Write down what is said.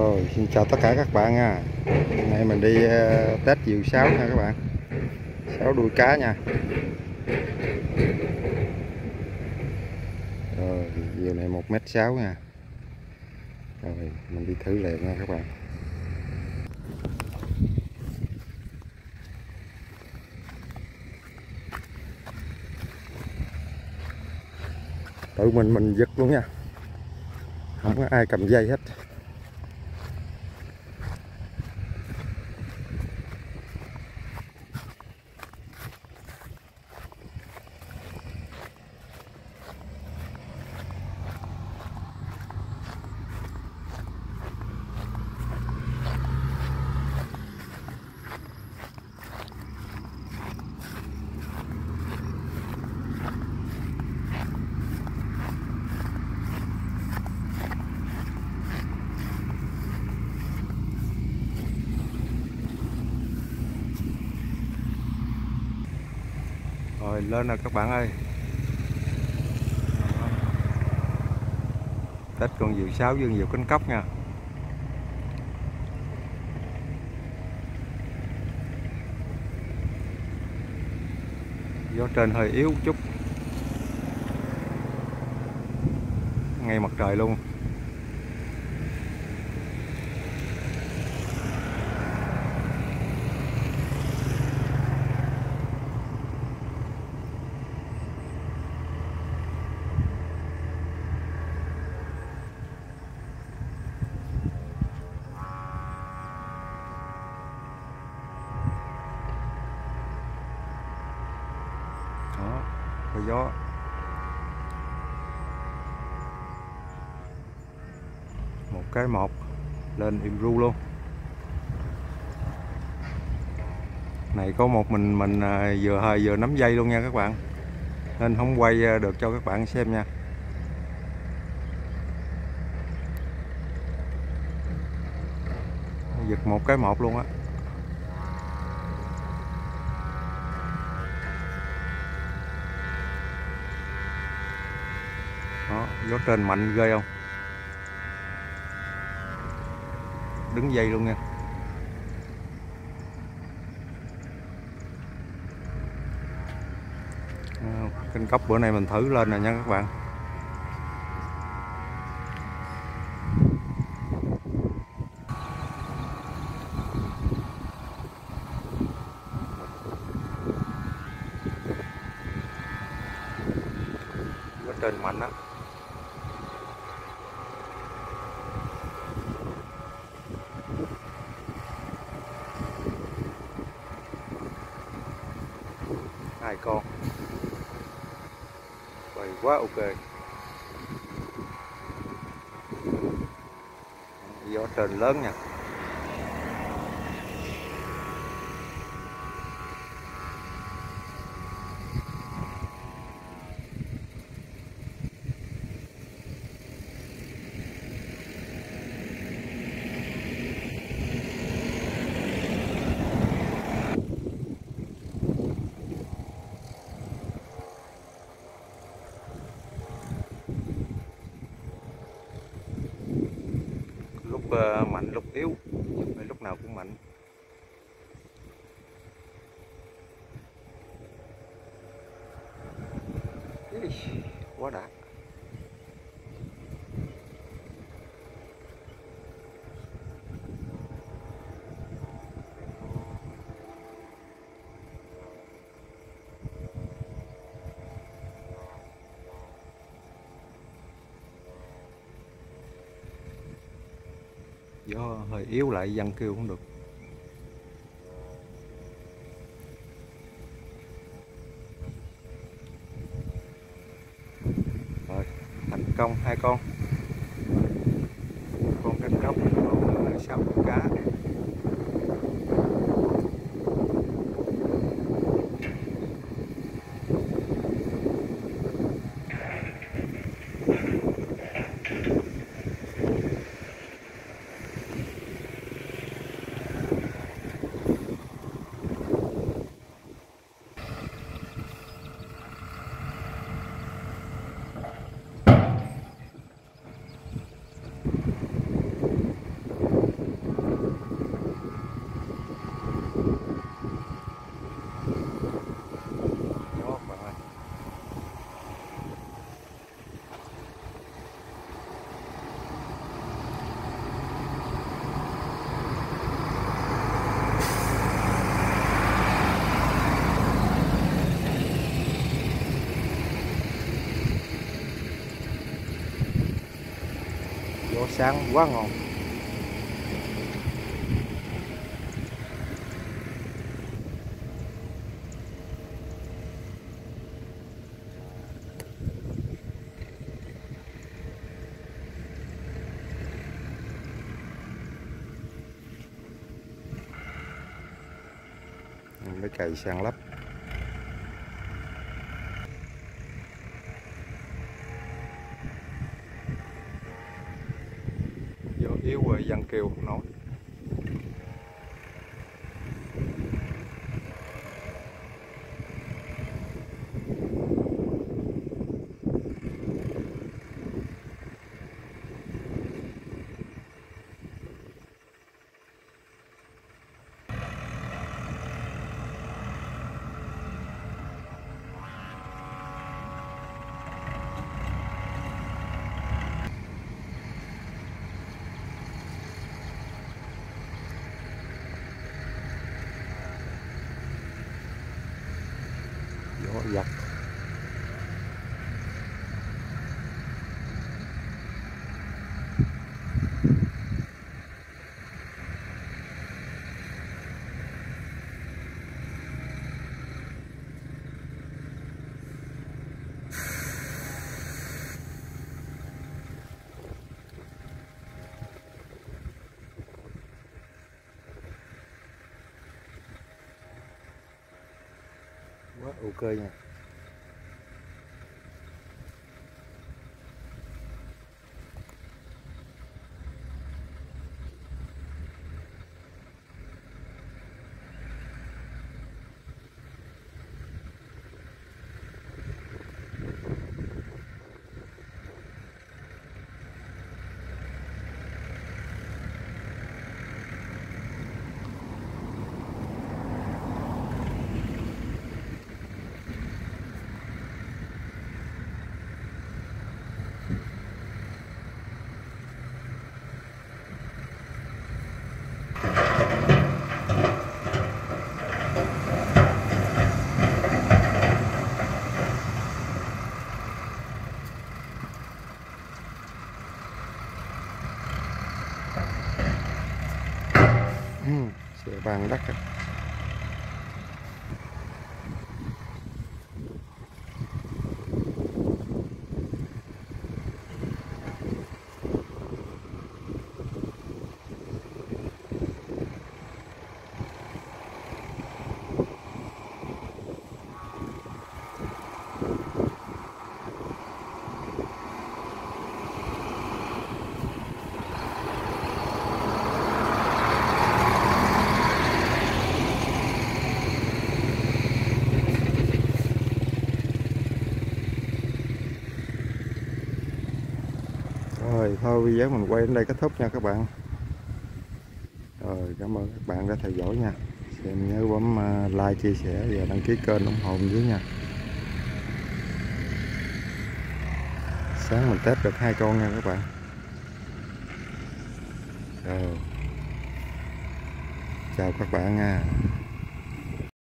Rồi, xin chào tất cả các bạn nha. Hôm nay mình đi ờ, test diều sáo nha các bạn. Sáo đuôi cá nha. Rồi, diều này 1 mét sáu nha. Rồi, mình đi thử liền nha các bạn. Tự mình mình giật luôn nha. Không có ai cầm dây hết. Rồi, lên rồi các bạn ơi. Tết con diều sáo dương diều cánh cốc nha. Gió trên hơi yếu chút. Ngay mặt trời luôn đó có gió. Một cái một, lên im ru luôn. Này, có một mình mình à, vừa hơi vừa nắm dây luôn nha các bạn. Nên không quay à, được cho các bạn xem nha. Giật một cái một luôn á. Gió trên mạnh ghê không? Đứng dây luôn nha. Ờ, kênh cấp bữa nay mình thử lên rồi nha các bạn. Trên mạnh á hai con quay quá ok. Gió trên lớn nha lúc ờ, Ờ, mạnh lúc yếu. Lúc nào cũng mạnh. Quá đã. Gió hơi yếu lại dân kêu cũng được. Rồi thành công hai con con. Sáng quá ngon. Mấy cày sang lấp gió yếu dân kiều nói. Gió giật quá ok nha. Ừ, vàng đắt á. rồi thôi video mình quay đến đây kết thúc nha các bạn. Rồi, cảm ơn các bạn đã theo dõi nha. Xem nhớ bấm à, like, chia sẻ và đăng ký kênh ủng hộ mình dưới nha. Sáng mình test được hai con nha các bạn. Rồi. Chào các bạn nha.